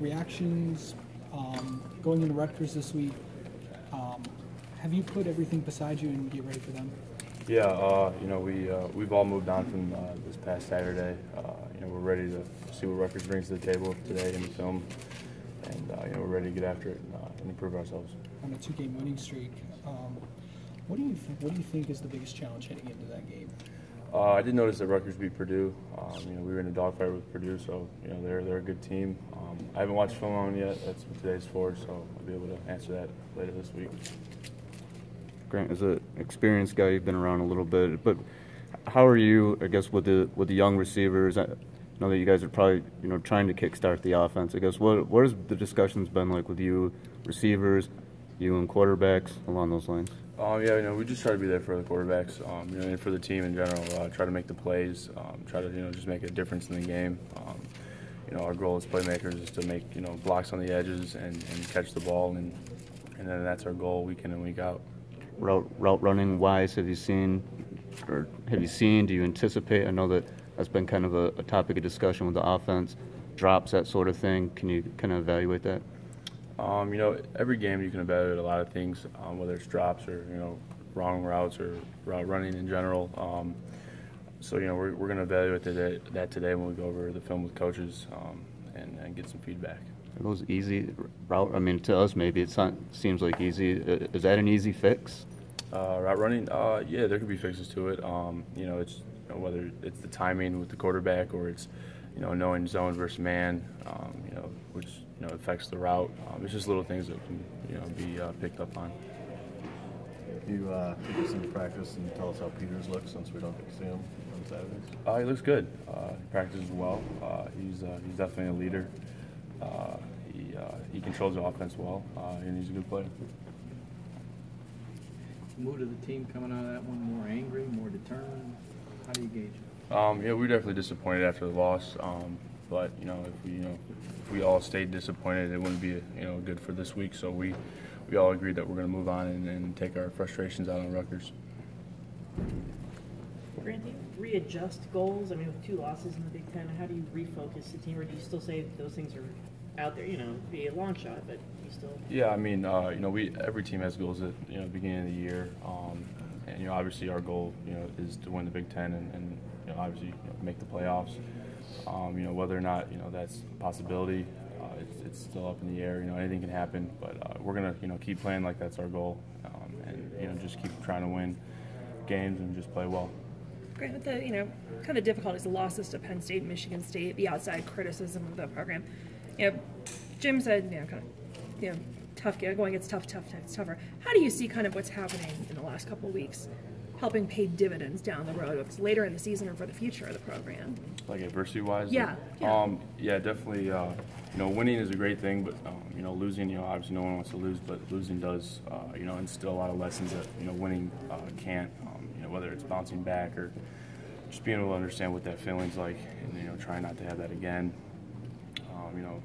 reactions um, going into Rutgers this week. Um, have you put everything beside you and get ready for them? Yeah, uh, you know we uh, we've all moved on from uh, this past Saturday. Uh, you know we're ready to see what Rutgers brings to the table today in the film, and uh, you know we're ready to get after it and, uh, and improve ourselves. On a two-game winning streak, um, what do you think? What do you think is the biggest challenge heading into that game? Uh, I did notice that Rutgers beat Purdue. Um, you know, we were in a dogfight with Purdue, so you know they're they're a good team. Um, I haven't watched film on yet. That's what today's for, so I'll be able to answer that later this week. Grant, is an experienced guy, you've been around a little bit, but how are you? I guess with the with the young receivers. I know that you guys are probably you know trying to kickstart the offense. I guess what what has the discussions been like with you receivers, you and quarterbacks along those lines? Um, yeah, you know, we just try to be there for the quarterbacks, um, you know, and for the team in general. Uh, try to make the plays, um, try to you know just make a difference in the game. Um, you know, our goal as playmakers is to make you know blocks on the edges and, and catch the ball, and and then that's our goal week in and week out. Route route running wise, have you seen, or have you seen? Do you anticipate? I know that that's been kind of a, a topic of discussion with the offense, drops that sort of thing. Can you kind of evaluate that? Um, you know, every game you can evaluate a lot of things, um, whether it's drops or you know wrong routes or route running in general. Um, so you know we're, we're going to evaluate today, that today when we go over the film with coaches um, and, and, get some feedback. Are those easy route? I mean, to us maybe it seems like easy. Is that an easy fix? Uh, route running, uh, yeah, there could be fixes to it. Um, you know, it's you know, whether it's the timing with the quarterback or it's you know knowing zone versus man. Um, you know, which you know affects the route. Um, it's just little things that can you know be uh, picked up on. You uh, take us into practice and tell us how Peters looks since we don't get to see him on Saturdays. Uh, he looks good. Uh, he practices well. Uh, he's uh, he's definitely a leader. Uh, he uh, he controls the offense well, and he's a good player. Mood of the team coming out of that one more angry, more determined. How do you gauge it? Um, yeah, we are definitely disappointed after the loss. Um, but you know, if we you know if we all stayed disappointed, it wouldn't be you know good for this week. So we we all agreed that we're going to move on and, and, take our frustrations out on Rutgers. Grant, do you readjust goals? I mean, with two losses in the Big Ten, how do you refocus the team, or do you still say those things are out there? You know, be a long shot, but you still. Yeah, I mean, uh, you know, we every team has goals at you know the beginning of the year, um, and you know, obviously our goal you know is to win the Big Ten and, and you know, obviously you know, make the playoffs. Um, you know, whether or not you know that's a possibility, uh, it's, it's, still up in the air. You know, anything can happen, but uh, we're gonna you know keep playing like that's our goal, um, and you know just keep trying to win games and just play well. Grant, with the you know kind of difficulties, the losses to Penn State, Michigan State, the outside criticism of the program. You know, Jim said you know kind of you know tough going gets tough, tough, tough, tougher. How do you see kind of what's happening in the last couple of weeks? Helping pay dividends down the road, whether it's later in the season or for the future of the program. Like adversity wise? Yeah. Yeah, um, yeah definitely. Uh, you know, winning is a great thing, but um, you know, losing, you know, obviously no one wants to lose, but losing does, uh, you know, instill a lot of lessons that you know winning uh, can't. Um, you know, whether it's bouncing back or just being able to understand what that feeling's like, and you know, trying not to have that again. Um, you know,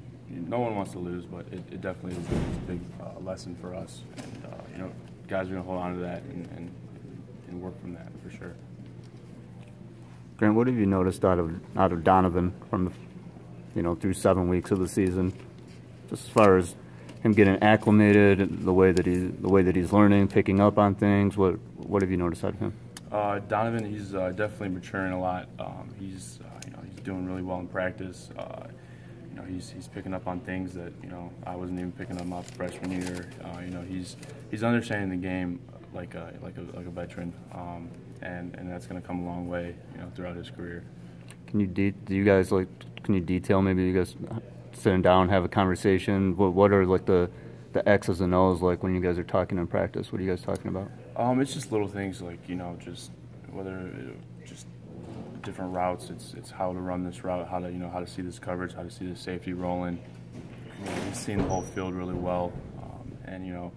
no one wants to lose, but it, it definitely is a big uh, lesson for us, and uh, you know, guys are gonna hold on to that and, and and work from that for sure. Grant, what have you noticed out of out of Donovan from the, you know, through seven weeks of the season, just as far as him getting acclimated, the way that he the way that he's learning, picking up on things. What what have you noticed out of him? Uh, Donovan, he's uh, definitely maturing a lot. Um, he's uh, you know he's doing really well in practice. Uh, you know he's he's picking up on things that you know I wasn't even picking them up freshman year. Uh, you know he's he's understanding the game like a like a like a veteran, um, and and that's going to come a long way, you know, throughout his career. Can you de- do you guys like can you detail maybe you guys sitting down have a conversation? What what are like the the X's and O's like when you guys are talking in practice? What are you guys talking about? Um, it's just little things like you know just whether it, just different routes. It's it's how to run this route, how to you know how to see this coverage, how to see the safety rolling. You know, he's seen the whole field really well, um, and you know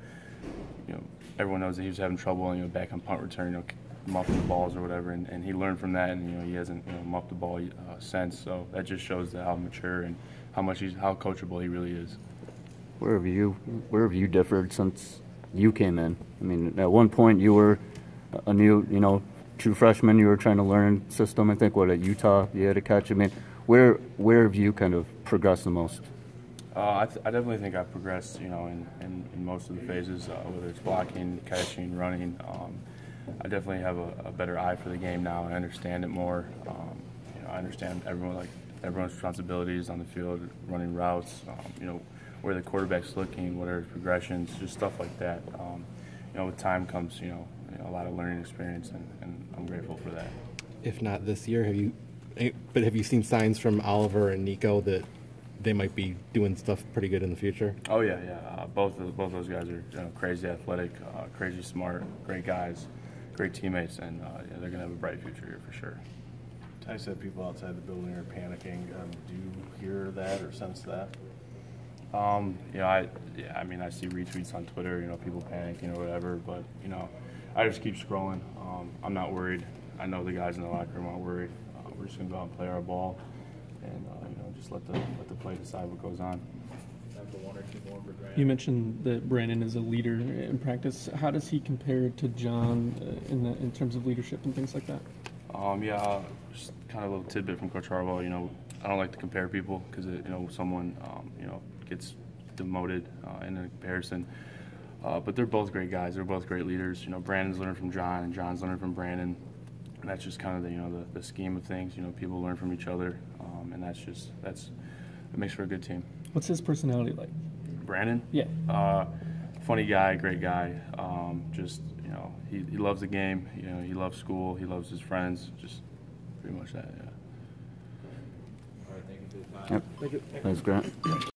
you know, everyone knows that he was having trouble, you know, back on punt return, you know, muffing the balls or whatever, and, and he learned from that, and you know, he hasn't you know, muffed the ball uh, since. So that just shows that how mature and how much he's how coachable he really is. Where have you where have you differed since you came in? I mean, at one point you were a new, you know, true freshman. You were trying to learn system. I think what at Utah you had a catch. I mean, where where have you kind of progressed the most? Uh, I, I definitely think I've progressed, you know, in, in, in most of the phases, uh, whether it's blocking, catching, running. Um, I definitely have a, a better eye for the game now. I understand it more. Um, you know, I understand everyone like everyone's responsibilities on the field, running routes. Um, you know, where the quarterback's looking, what are his progressions, just stuff like that. Um, you know, with time comes, you know, you know, a lot of learning experience, and, and I'm grateful for that. If not this year, have you? eh, But have you seen signs from Oliver and Nico that they might be doing stuff pretty good in the future? Oh yeah, yeah. Uh, both of, both those guys are you know, crazy athletic, uh, crazy smart, great guys, great teammates, and uh, yeah, they're gonna have a bright future here for sure. Ty said people outside the building are panicking. Um, do you hear that or sense that? Um, you know, I yeah, I mean, I see retweets on Twitter, you know, people panicking or whatever, but you know, I just keep scrolling. Um, I'm not worried. I know the guys in the locker room aren't worried. Uh, we're just gonna go out and play our ball, and uh, you know, just let the let the play decide what goes on. Time for one or two more for Grant. You mentioned that Brandon is a leader in practice. How does he compare to John uh, in the, in terms of leadership and things like that? Um, yeah, uh, just kind of a little tidbit from Coach Harbaugh. You know, I don't like to compare people because you know someone um, you know gets demoted uh, in a comparison. Uh, but they're both great guys. They're both great leaders. You know, Brandon's learning from John, and John's learning from Brandon. And that's just kind of the you know the, the scheme of things. You know, people learn from each other, um, and that's just that's it makes for a good team. What's his personality like? Brandon, Yeah. uh, funny guy, great guy. Um, just you know, he, he loves the game. You know, he loves school. He loves his friends. Just pretty much that. Yeah. All right, thank you for the time. Yep. Thanks, Grant.